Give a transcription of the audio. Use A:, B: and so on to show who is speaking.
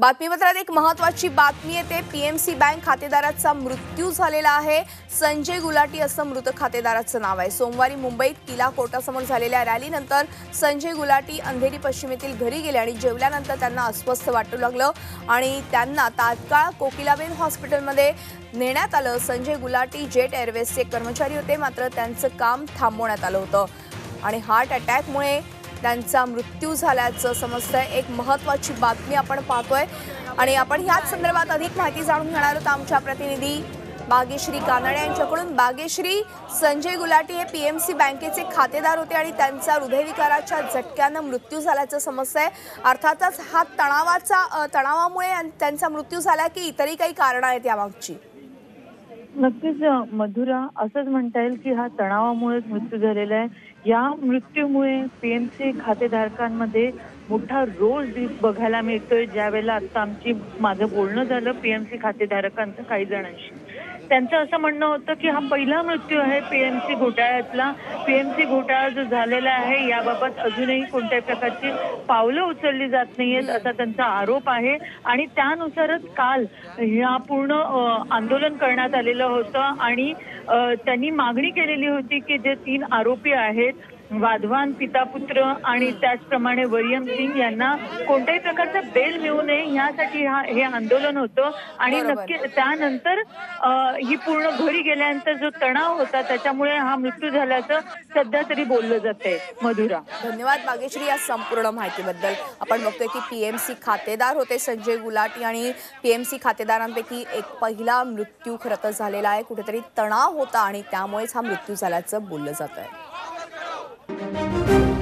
A: बातमीपत्रात एक महत्वाची बातमी येते. पीएमसी बँक खातेदाराचा मृत्यू झालेला आहे. संजय गुलाटी असं मृत खातेदाराचं नाव आहे. सोमवारी मुंबईत किला कोर्टासमोर झालेल्या रॅलीनंतर संजय गुलाटी अंधेरी पश्चिमेतील घरी गेले आणि जेवल्यानंतर त्यांना अस्वस्थ वाटू लागलं आणि त्यांना तात्काळ कोकिलाबेन हॉस्पिटलमध्ये नेण्यात आलं. संजय गुलाटी जेट एअरवेजचे कर्मचारी होते. मात्र त्यांचं काम थांबवण्यात आलं होतं. आणि हार्ट अटॅकमुळे त्यांचा मृत्यू झाल्याचं समजतंय. एक महत्वाची बातमी आपण पाहतोय. आणि आपण ह्याच संदर्भात अधिक माहिती जाणून घेणार आहोत आमच्या प्रतिनिधी बागेश्री कानडे यांच्याकडून. बागेश्री संजय गुलाटी हे पी एम सी बँकेचे खातेदार होते आणि त्यांचा हृदयविकाराच्या झटक्यानं मृत्यू झाल्याचं समजतंय. अर्थातच हा तणावाचा तणावामुळे त्यांचा मृत्यू झाला की इतरही काही कारणं आहेत यामागची.
B: नक्कीच मधुरा असंच म्हणता येईल की हा तणावामुळेच मृत्यू झालेला आहे. या मृत्यूमुळे पीएमसी खातेधारकांमध्ये मोठा रोल बघायला मिळतोय. ज्या वेळेला आता आमची माझं बोलणं झालं पीएमसी खातेधारकांचं काही जणांशी. त्यांचं असं म्हणणं होतं की हा पहिला मृत्यू आहे पीएमसी घोटाळ्यातला. पीएमसी घोटाळा जो झालेला आहे याबाबत अजूनही कोणत्याही प्रकारची पावलं उचलली जात नाहीयेत असा त्यांचा आरोप आहे. आणि त्यानुसारच काल या पूर्ण आंदोलन करण्यात आलेलं होतं. आणि त्यांनी मागणी केलेली होती की जे तीन आरोपी आहेत वाधवान पिता पुत्र आणि त्याचप्रमाणे वरियम सिंग यांना कोणत्याही प्रकारचा बेल मिळू नये यासाठी हा हे आंदोलन होतं. आणि. नक्की त्यानंतर ही पूर्ण घरी गेल्यानंतर जो तणाव होता त्याच्यामुळे हा मृत्यू झाल्याचं सध्या तरी बोललं जाते मधुरा.
A: धन्यवाद बागेश्री या संपूर्ण माहितीबद्दल. आपण बघतोय की पीएमसी खातेदार होते संजय गुलाटी आणि पीएमसी खातेदारांपैकी एक पहिला मृत्यू खरं तर झालेला आहे. कुठेतरी तणाव होता आणि त्यामुळेच हा मृत्यू झाल्याचं बोललं जात आहे Thank you.